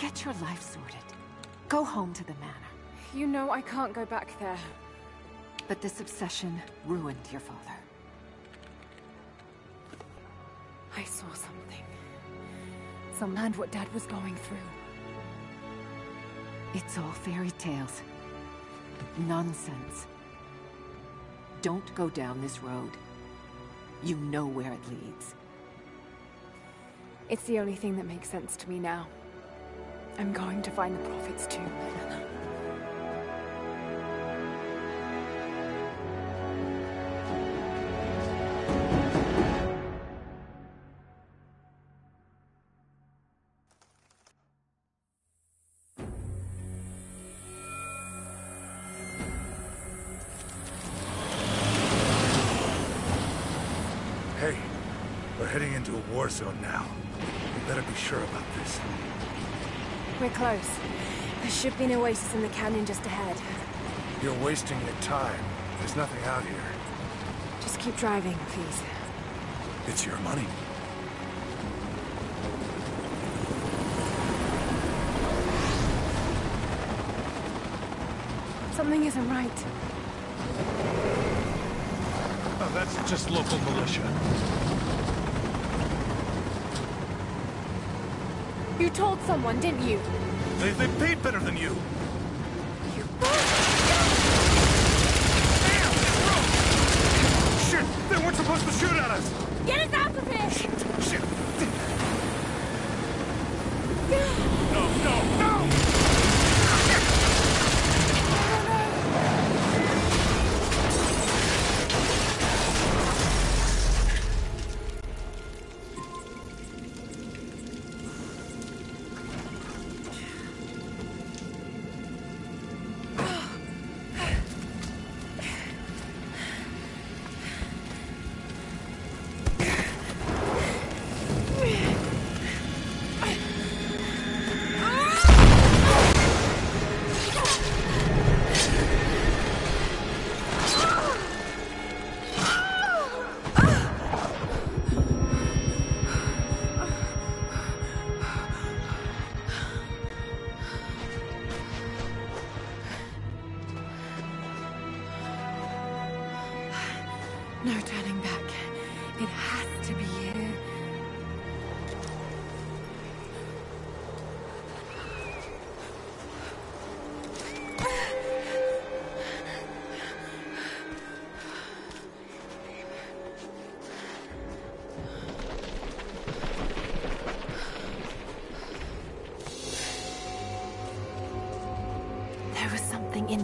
Get your life sorted. Go home to the manor. You know I can't go back there. But this obsession ruined your father. I saw something. Some land what Dad was going through. It's all fairy tales. Nonsense. Don't go down this road. You know where it leads. It's the only thing that makes sense to me now. I'm going to find the Prophet's tomb, should be an oasis in the canyon just ahead. You're wasting your time. There's nothing out here. Just keep driving, please. It's your money. Something isn't right. Oh, that's just local militia. You told someone, didn't you? They, they paid better than you.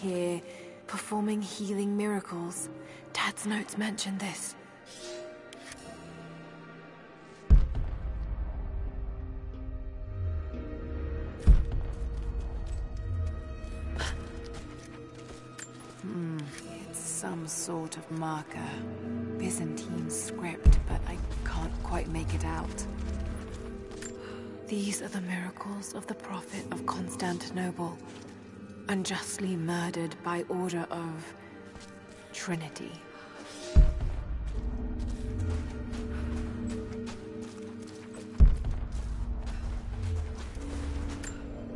Here performing healing miracles. Dad's notes mention this. Hmm, it's some sort of marker. Byzantine script, but I can't quite make it out. These are the miracles of the Prophet of Constantinople, unjustly murdered by order of Trinity.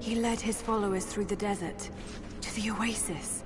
He led his followers through the desert to the oasis.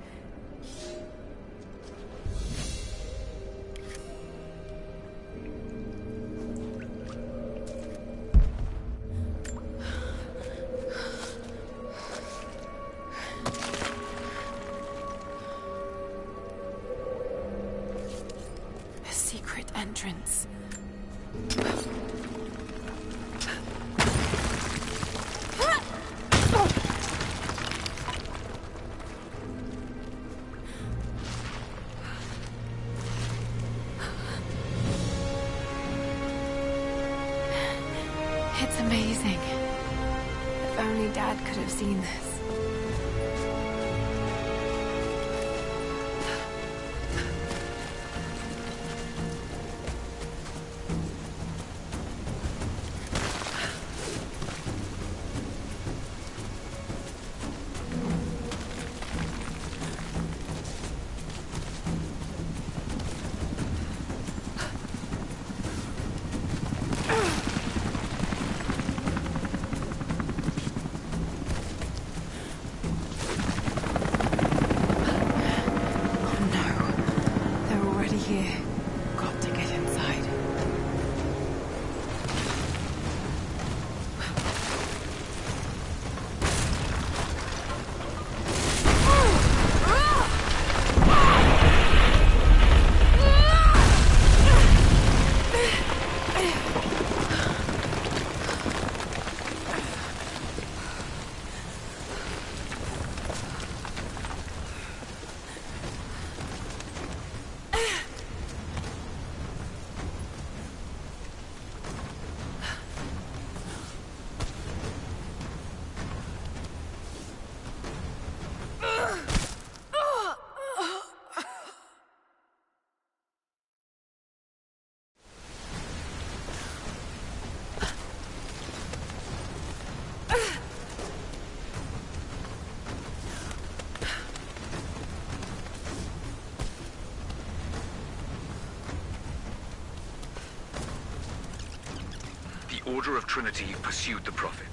Order of Trinity pursued the Prophet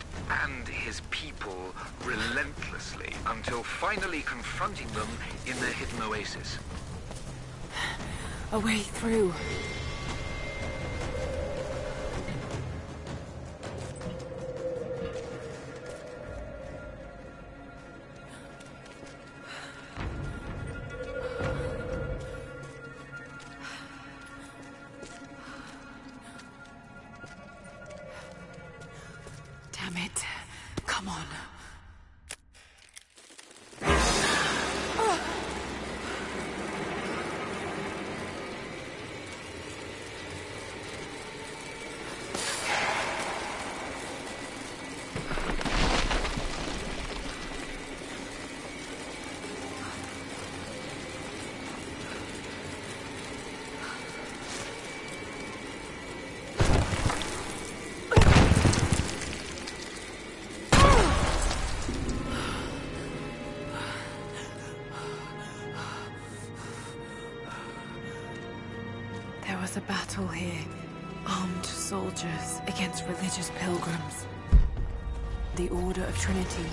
and his people relentlessly until finally confronting them in their hidden oasis. A way through. Battle here. Armed soldiers against religious pilgrims. The Order of Trinity.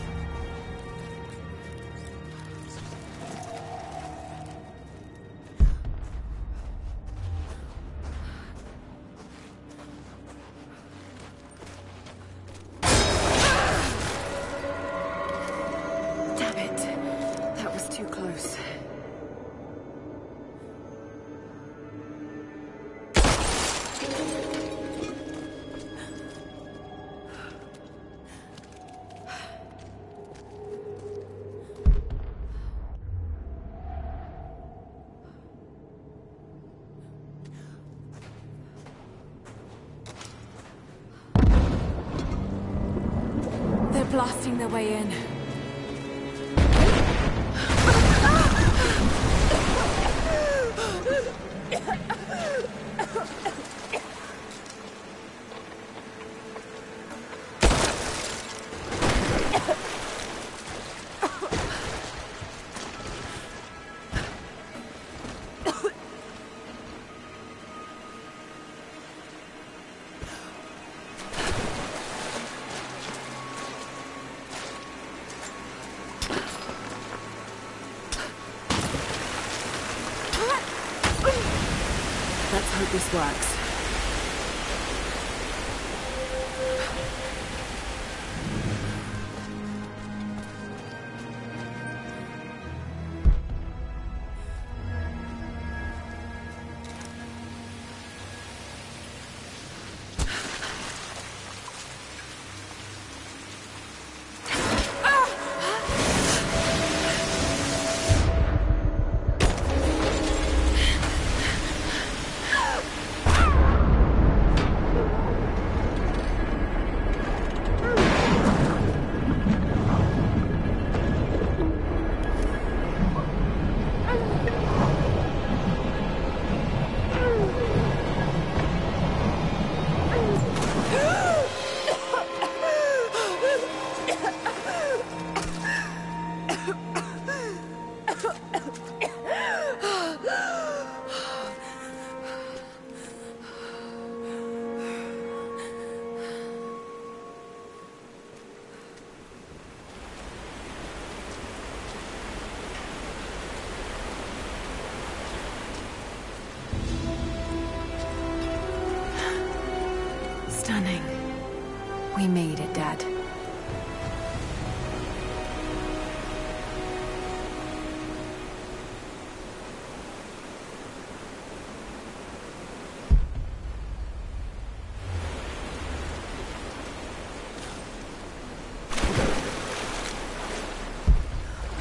We made it, Dad.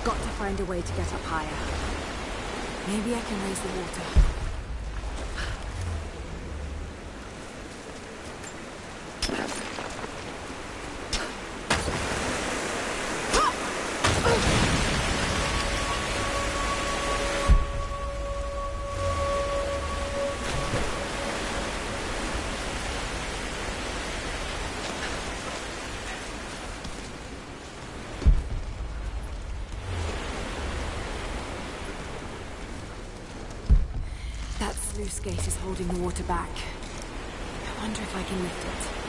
Got to find a way to get up higher. Maybe I can raise the water. That sluice gate is holding the water back. I wonder if I can lift it.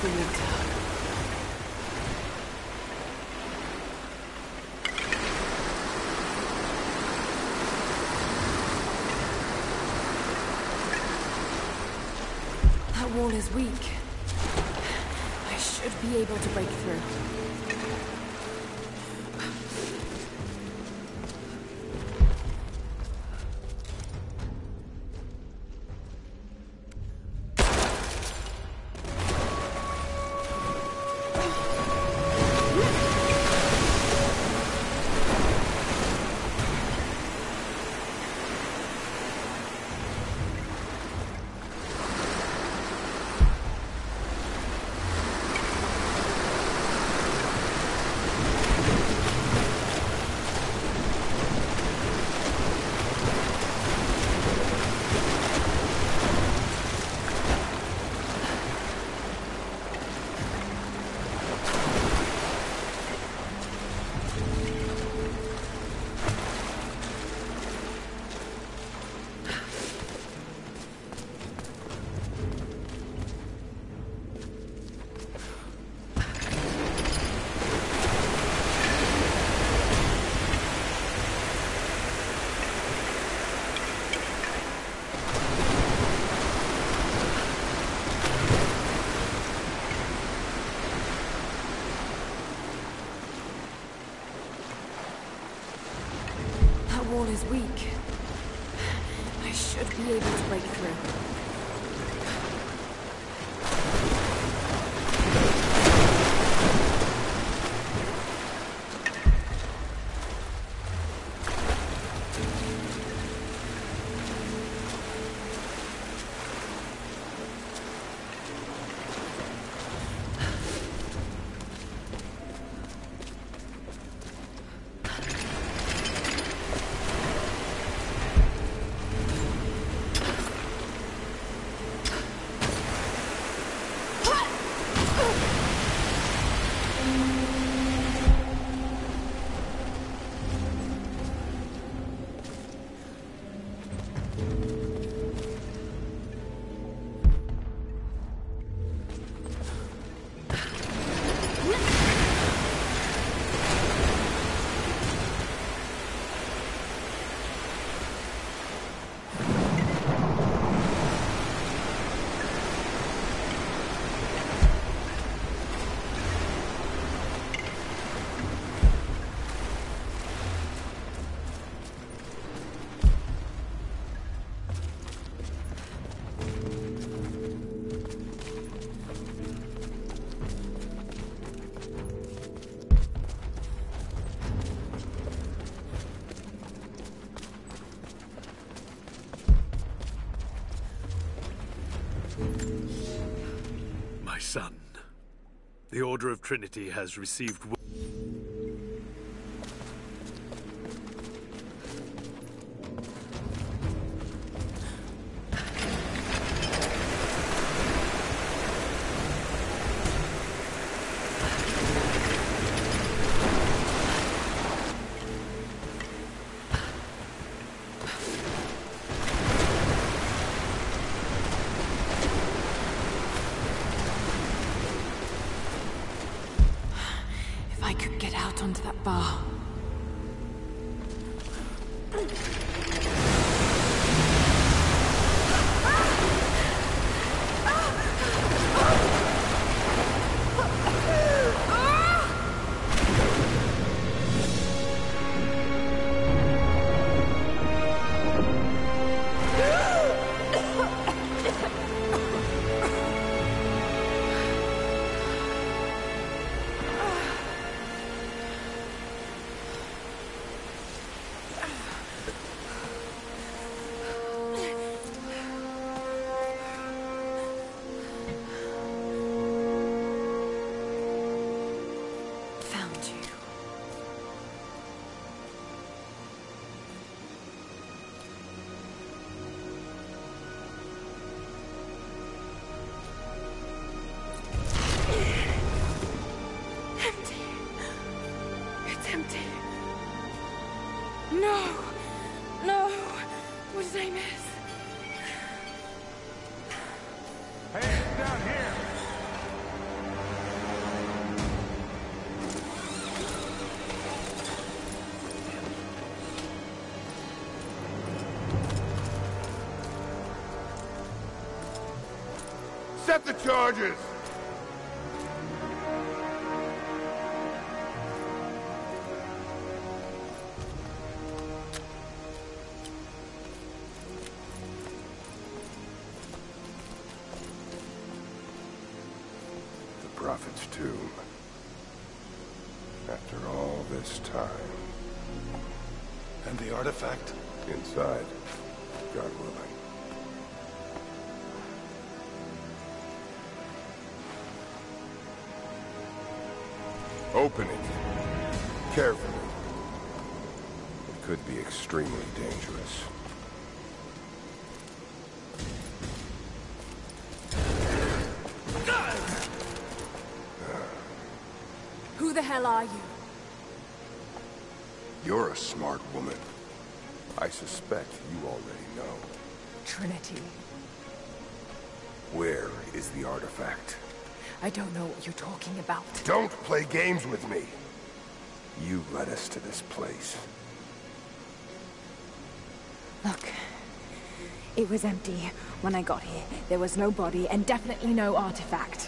The water. That wall is weak. I should be able to break through. The Order of Trinity has received... The charges! The hell are you? You're a smart woman. I suspect you already know. Trinity. Where is the artifact? I don't know what you're talking about. Don't play games with me! You led us to this place. Look. It was empty when I got here. There was no body and definitely no artifact.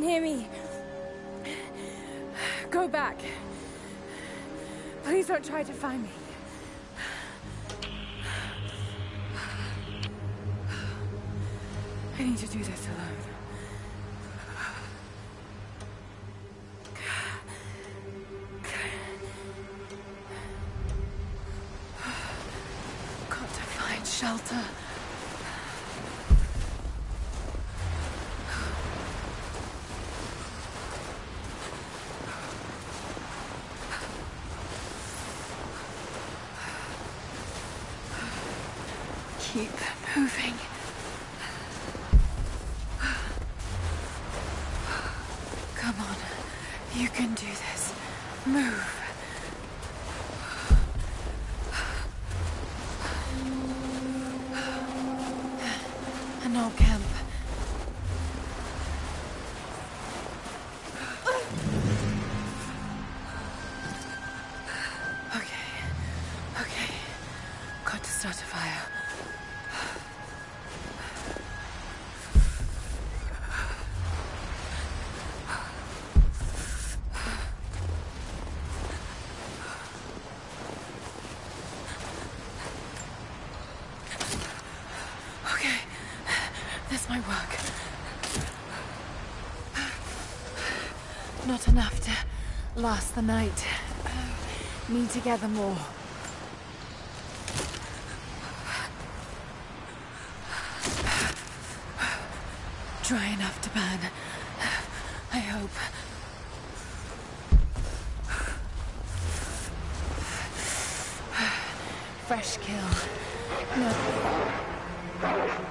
Can hear me, Move. Not enough to last the night. Oh, need to gather more. Dry enough to burn. I hope. Fresh kill. No.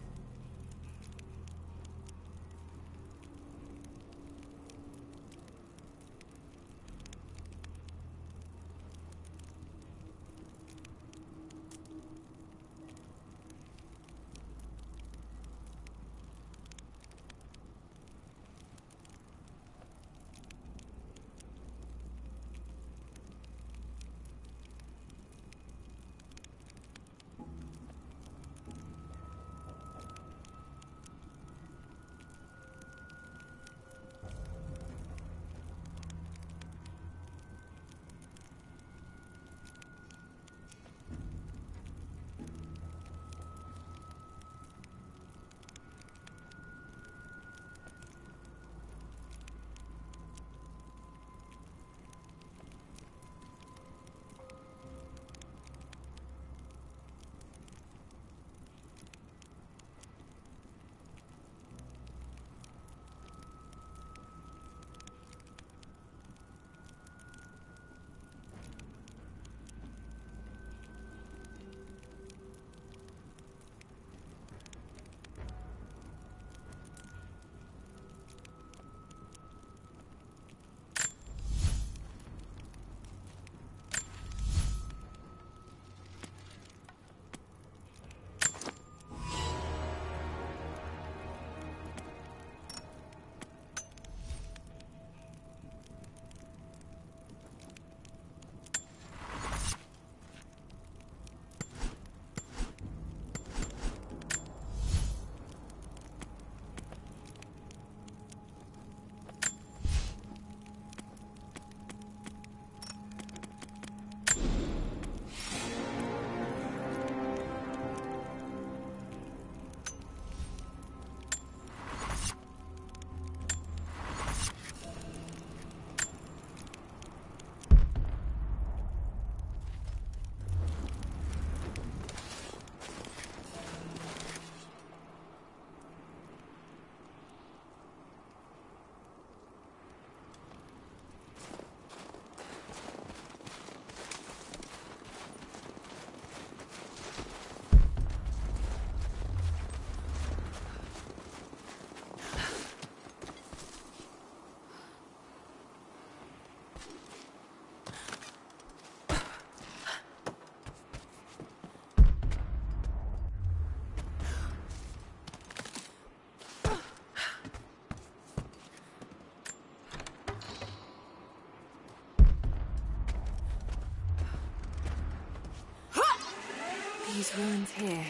Here.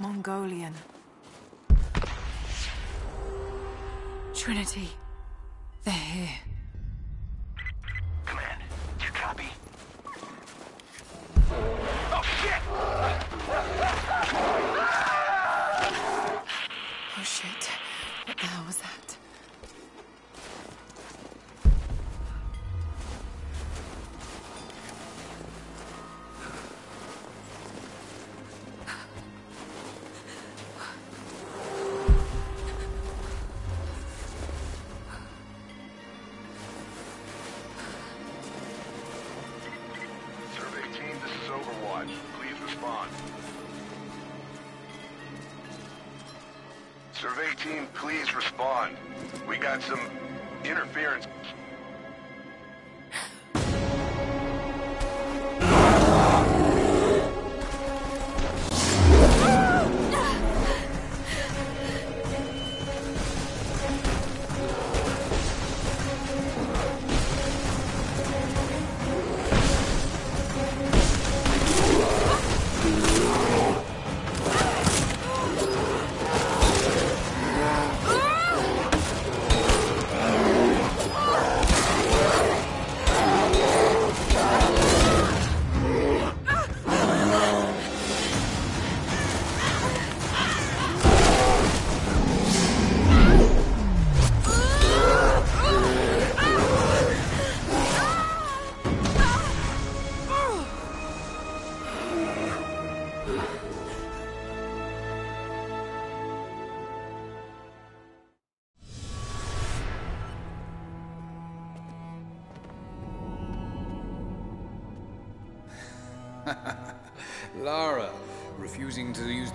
Mongolian. Trinity. They're here. We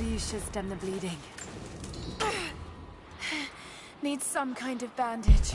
Leaves should stem the bleeding. Need some kind of bandage.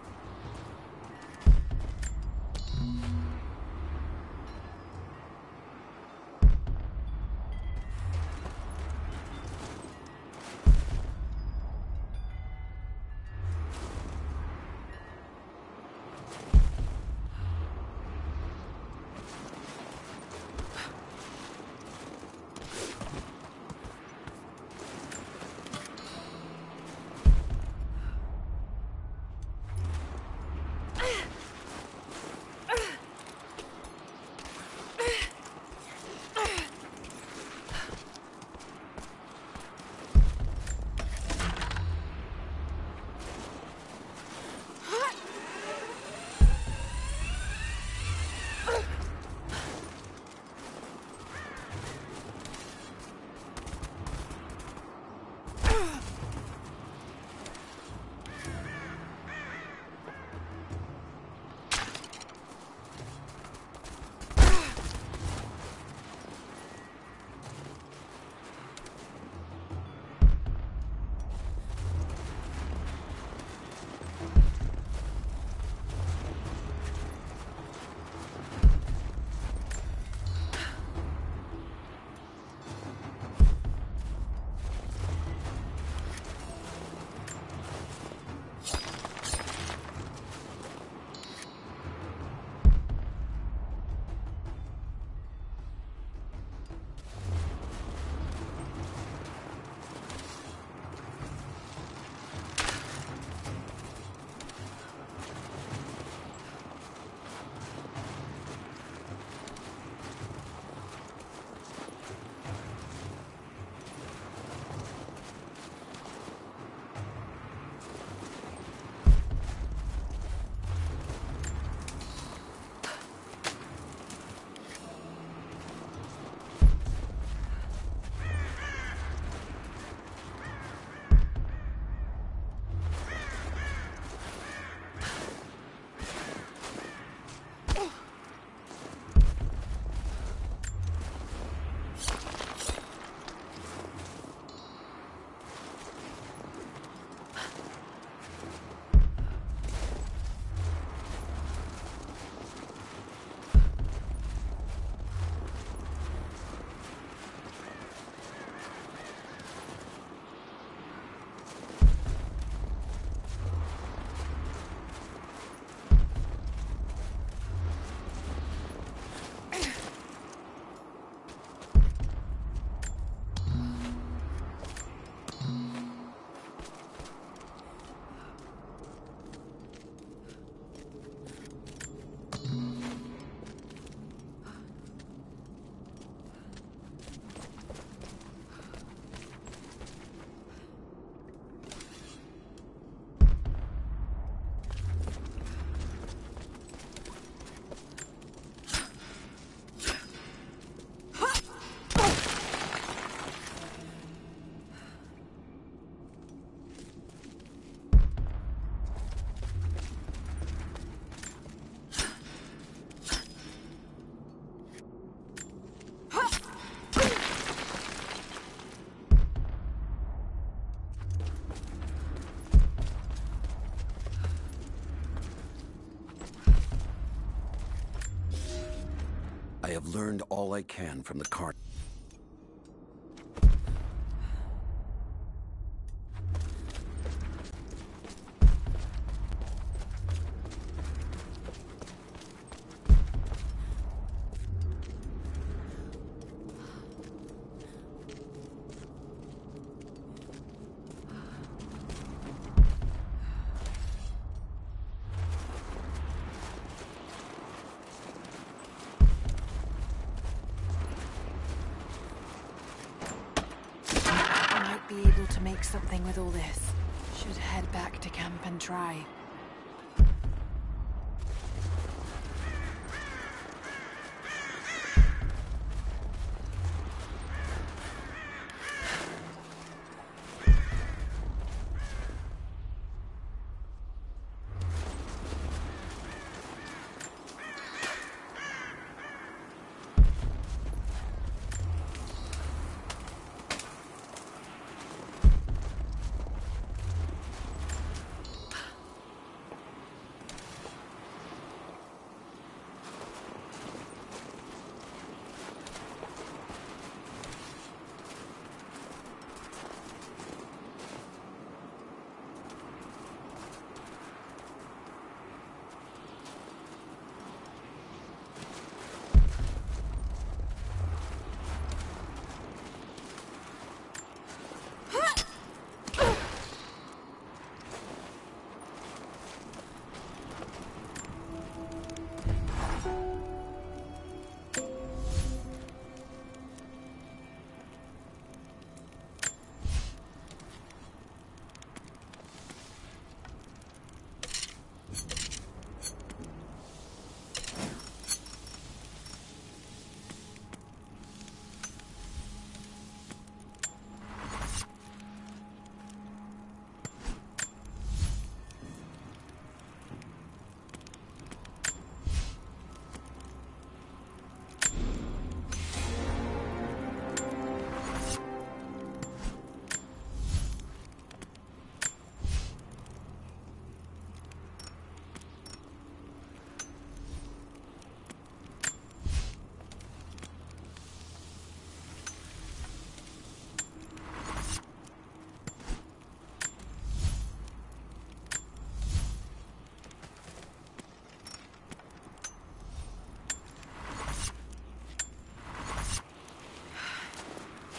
I have learned all I can from the car.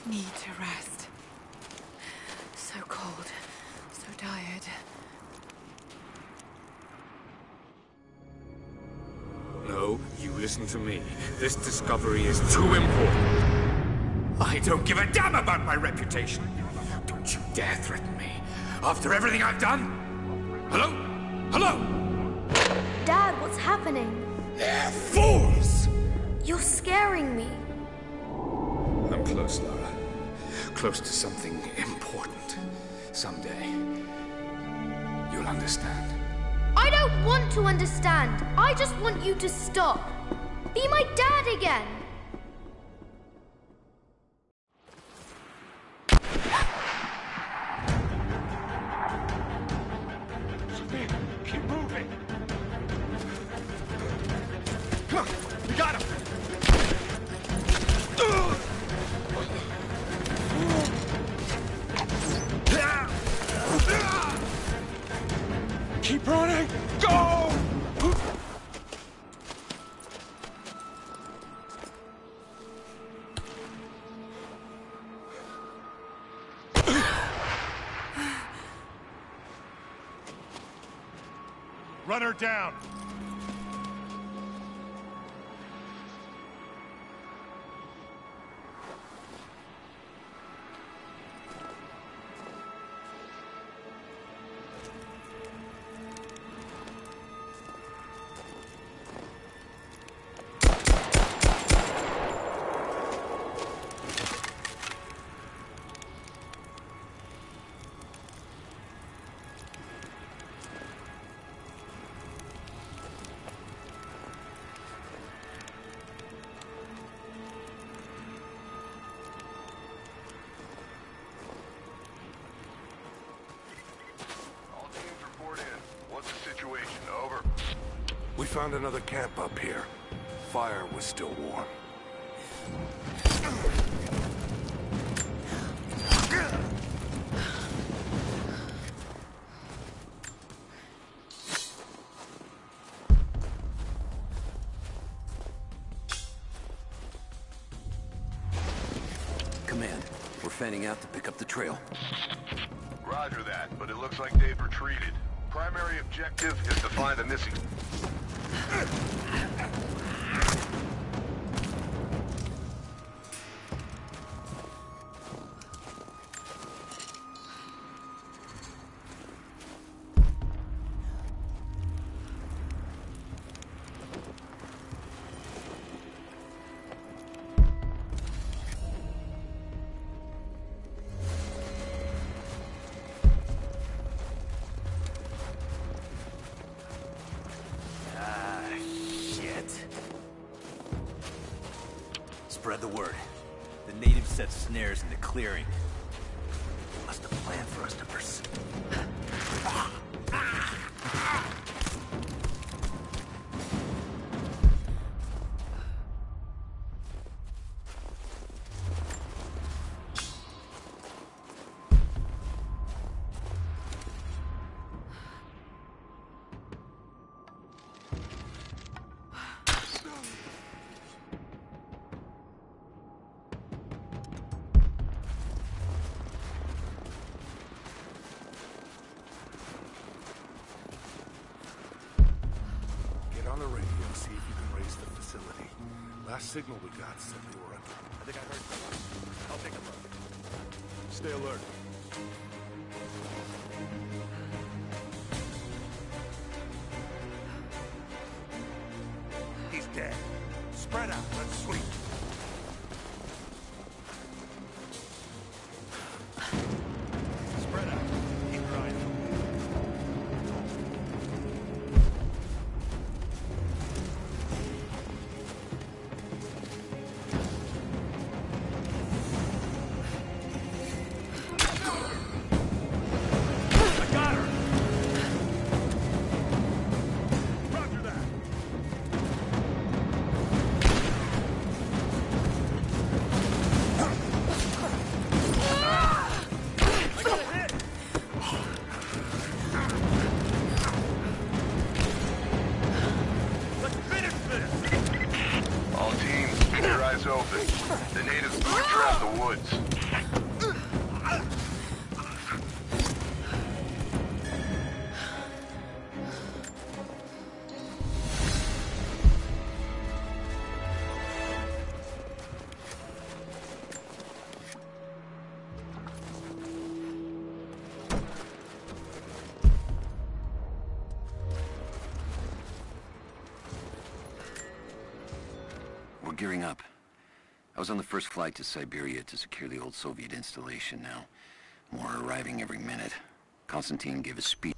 Need to rest. So cold, so tired. No, you listen to me. This discovery is too important. I don't give a damn about my reputation. Don't you dare threaten me. After everything I've done? Hello? Hello? Dad, what's happening? They're fools! You're scaring me. I'm close, Lara. Close to something important. Someday, you'll understand. I don't want to understand. I just want you to stop. Be my dad again. Down! Found another camp up here. Fire was still warm. Command, we're fanning out to pick up the trail. Roger that, but it looks like they've retreated. Primary objective is to find the missing... Ah, shit. Spread the word. The natives set snares in the clearing. They must have planned for us to pursue. Signal was on the first flight to Siberia to secure the old Soviet installation now. More arriving every minute. Constantine gave a speech.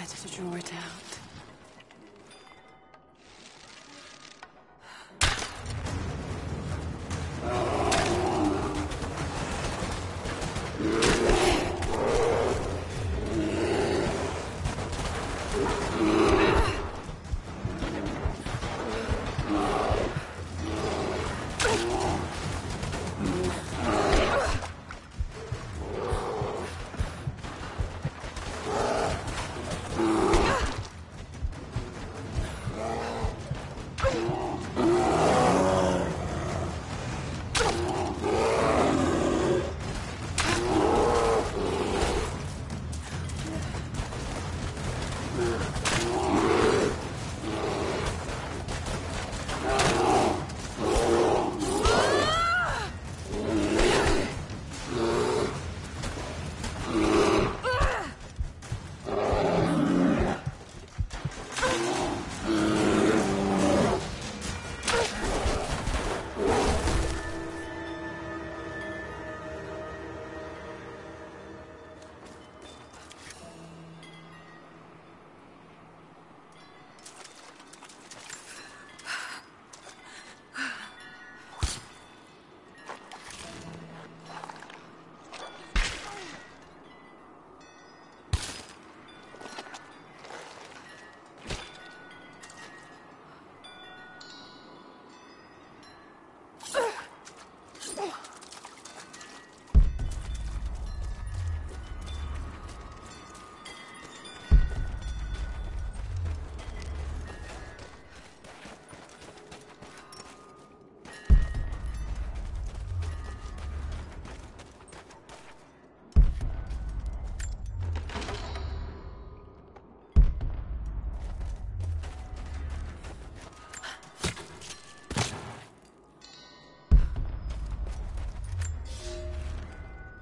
Better to draw it out.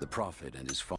The Prophet and his father.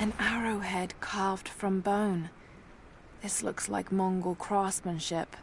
An arrowhead carved from bone. This looks like Mongol craftsmanship.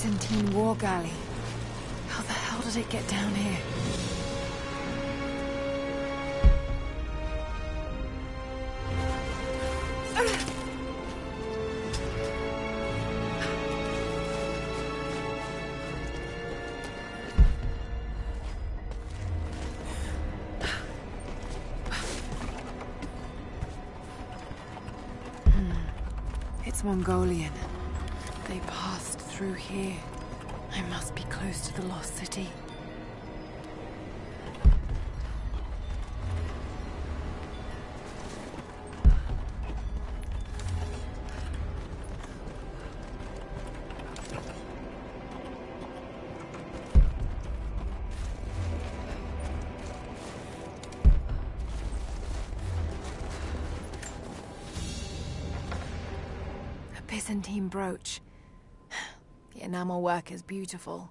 Byzantine war galley. How the hell did it get down here? Hmm. Here. I must be close to the lost city. A Byzantine brooch. Enamel work is beautiful.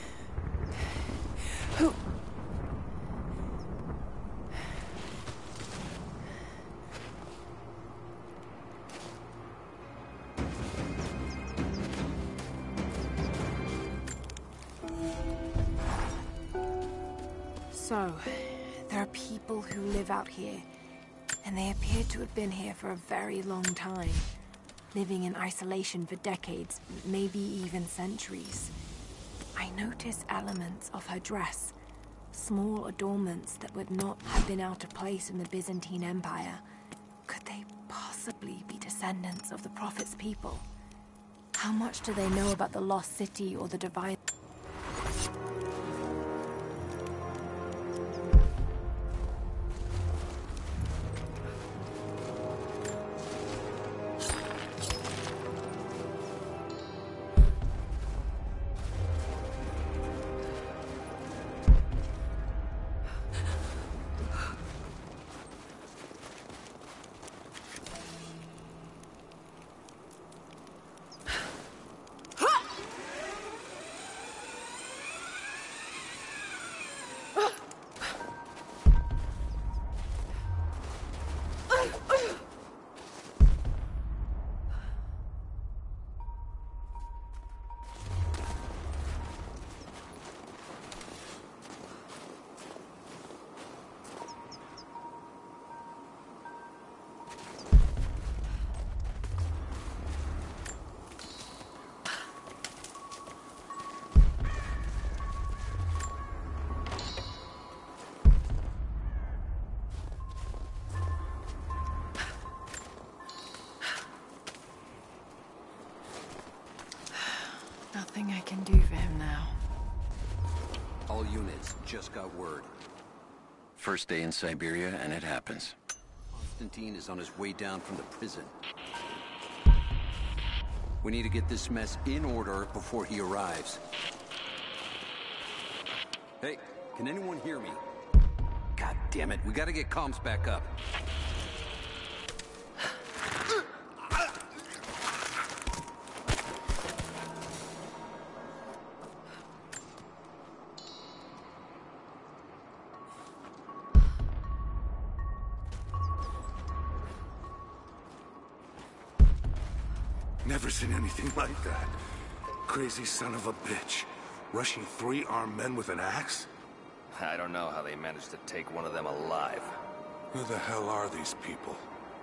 To have been here for a very long time, living in isolation for decades, maybe even centuries. I notice elements of her dress, small adornments that would not have been out of place in the Byzantine Empire. Could they possibly be descendants of the Prophet's people? How much do they know about the Lost City or the Divine... Nothing I can do for him now. All units just got word. First day in Siberia, and it happens. Constantine is on his way down from the prison. We need to get this mess in order before he arrives. Hey, can anyone hear me? God damn it, we gotta get comms back up. Anything like that. Crazy son of a bitch. Rushing three armed men with an axe? I don't know how they managed to take one of them alive. Who the hell are these people?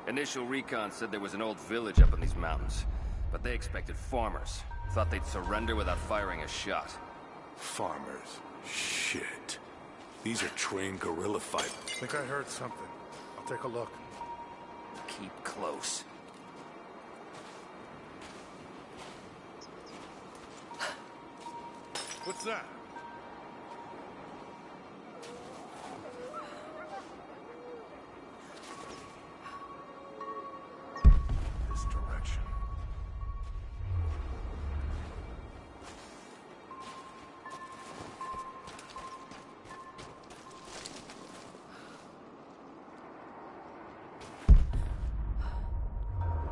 Initial recon said there was an old village up in these mountains, but they expected farmers. Thought they'd surrender without firing a shot. Farmers. Shit. These are trained guerrilla fighters. I think I heard something. I'll take a look. Keep close. What's that? This direction.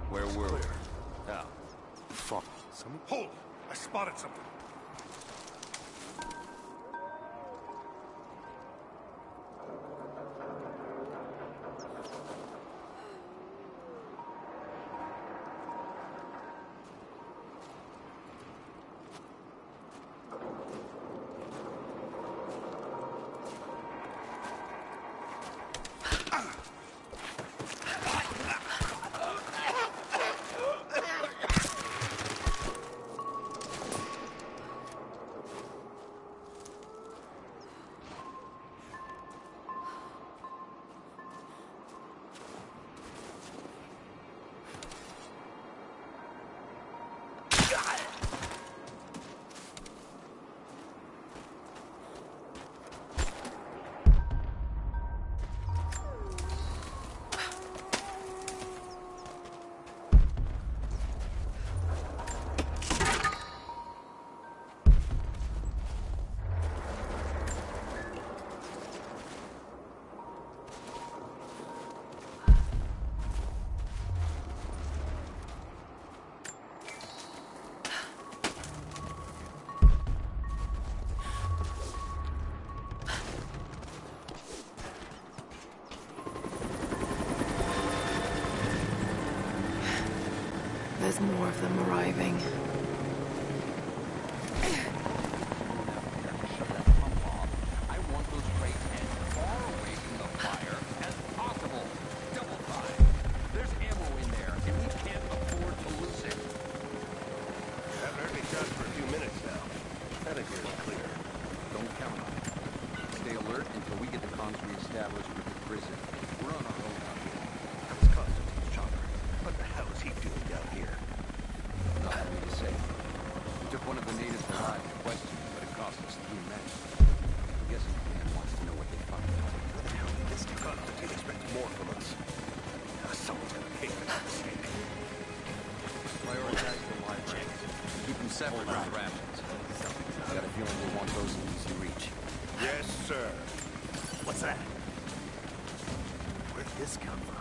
Where were we? Oh. Fuck. Some... Hold! I spotted something. Schall. there's more of them arriving. more from us. Someone's gonna pay for that mistake. Prioritize the library. Keep them separate from the rations. I got a feeling we'll want those in easy reach. Yes, sir. What's that? Where'd this come from?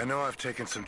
I know I've taken some.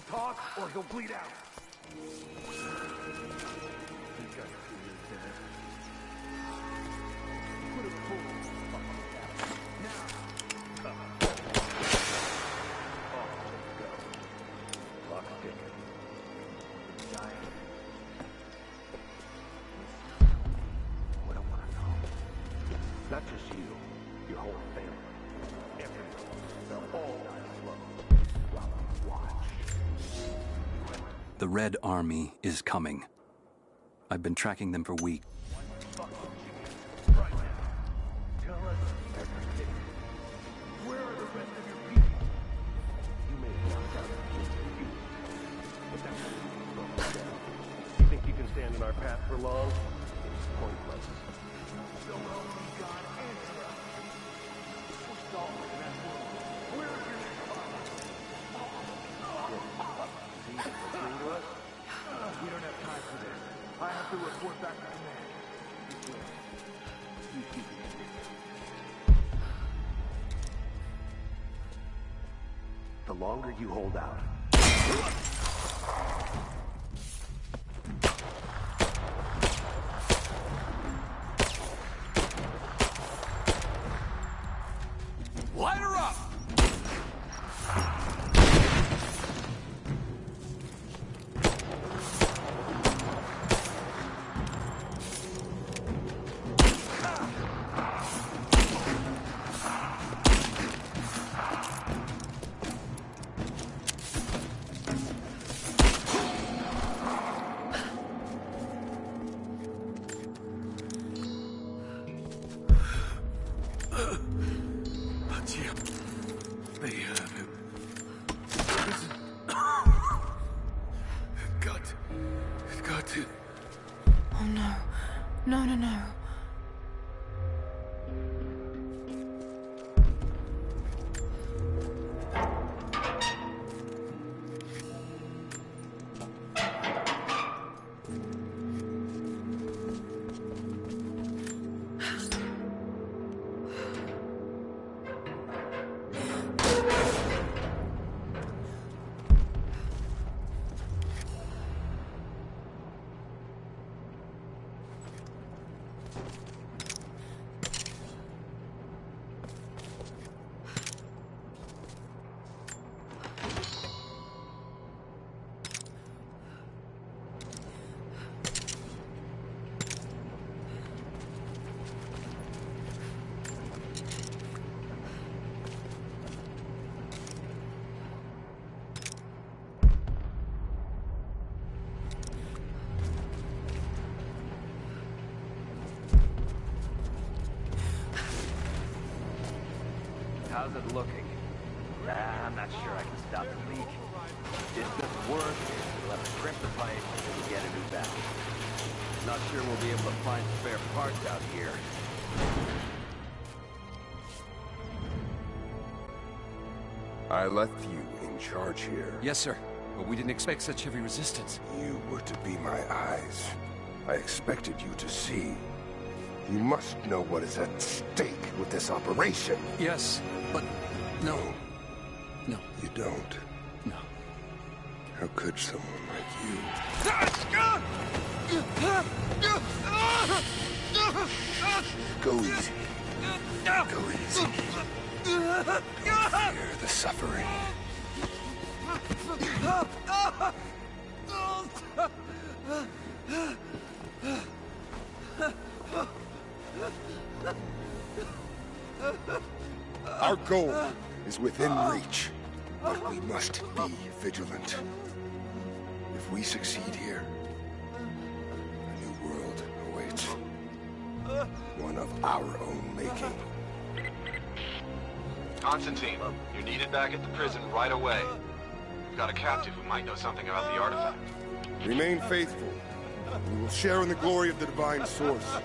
Talk or he'll bleed out. The Red Army is coming. I've been tracking them for weeks. Your to report back to command. The longer you hold out, How's it looking? Nah, I'm not sure I can stop the leak. Distance worse, we'll have to crimp the pipe until we get a new valve. Not sure we'll be able to find spare parts out here. I left you in charge here. Yes, sir. But we didn't expect such heavy resistance. You were to be my eyes. I expected you to see. You must know what is at stake with this operation. Yes, but no. No. You don't. No. How could someone like you? Go easy. Go easy. Fear the suffering. Our goal is within reach, but we must be vigilant. If we succeed here, a new world awaits. One of our own making. Constantine, you're needed back at the prison right away. We've got a captive who might know something about the artifact. Remain faithful. We will share in the glory of the Divine Source.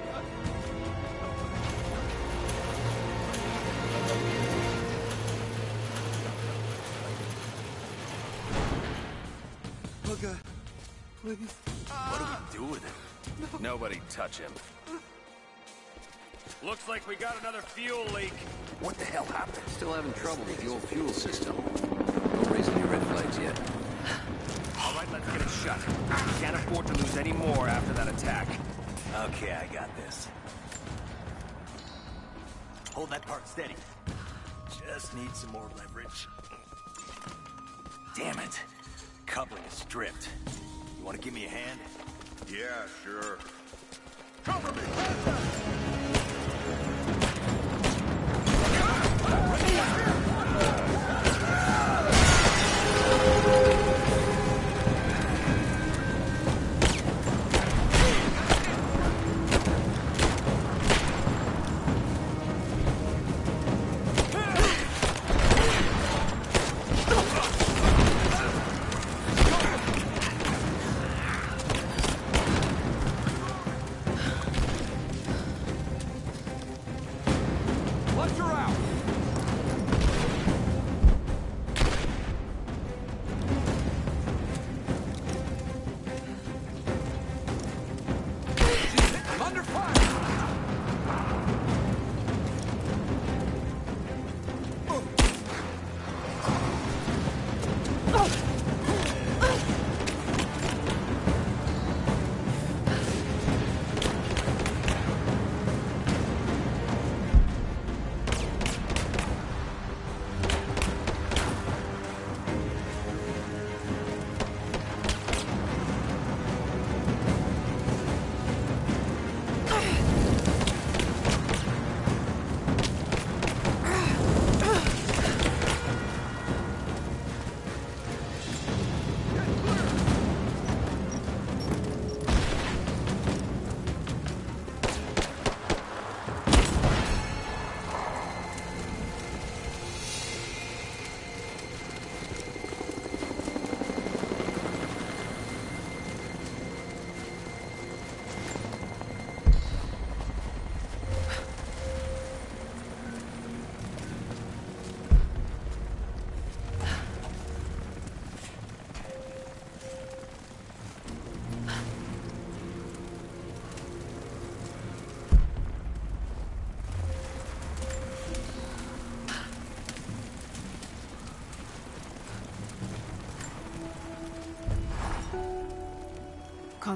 Please. What do we do with him? Nobody touch him. Looks like we got another fuel leak. What the hell happened? Still having trouble with the old fuel system. No raising any red flags yet. All right, let's get it shut. Can't afford to lose any more after that attack. Okay, I got this. Hold that part steady. Just need some more leverage. Damn it. Coupling is stripped. Want to give me a hand? Yeah, sure. Cover me!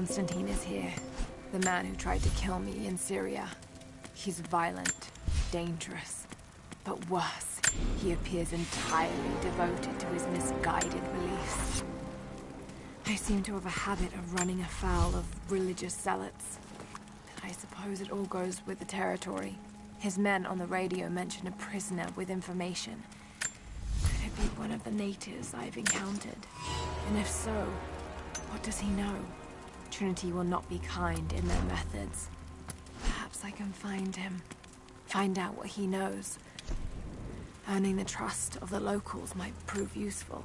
Constantine is here. The man who tried to kill me in Syria. He's violent, dangerous. But worse, he appears entirely devoted to his misguided beliefs. I seem to have a habit of running afoul of religious zealots. I suppose it all goes with the territory. His men on the radio mention a prisoner with information. Could it be one of the natives I've encountered? And if so, what does he know? Trinity will not be kind in their methods. Perhaps I can find him. Find out what he knows. Earning the trust of the locals might prove useful.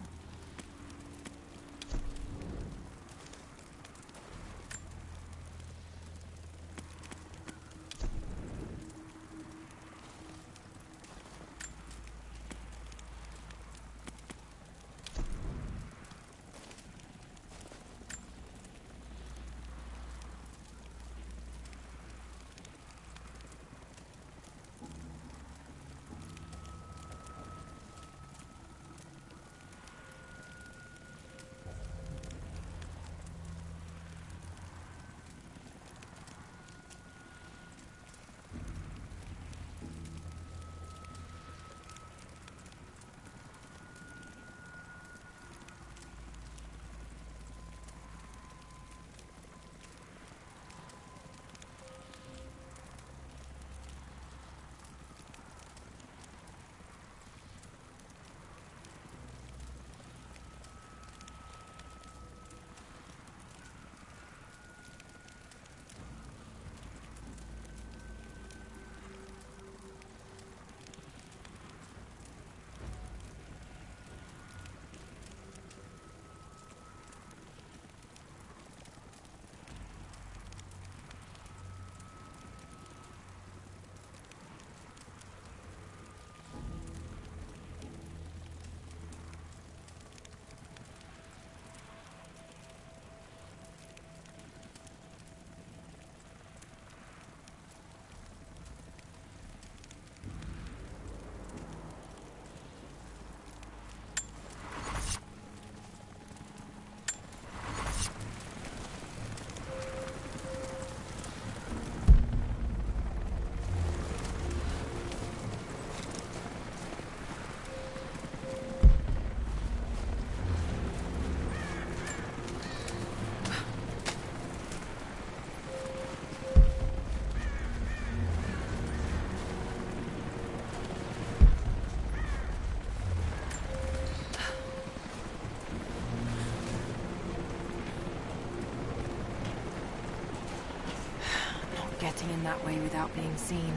In that way without being seen.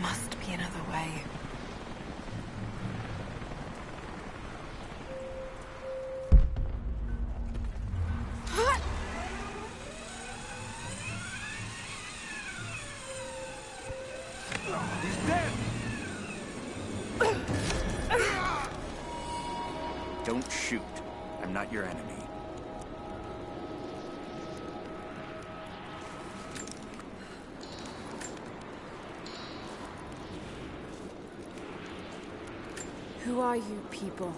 Must be another way. He's dead! Don't shoot. I'm not your enemy. Who are you people?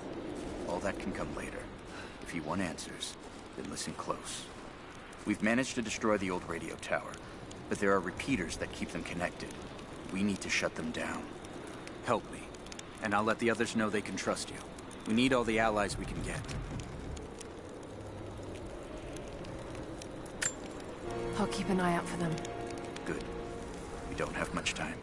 All that can come later. If you want answers, then listen close. We've managed to destroy the old radio tower, but there are repeaters that keep them connected. We need to shut them down. Help me, and I'll let the others know they can trust you. We need all the allies we can get. I'll keep an eye out for them. Good. We don't have much time.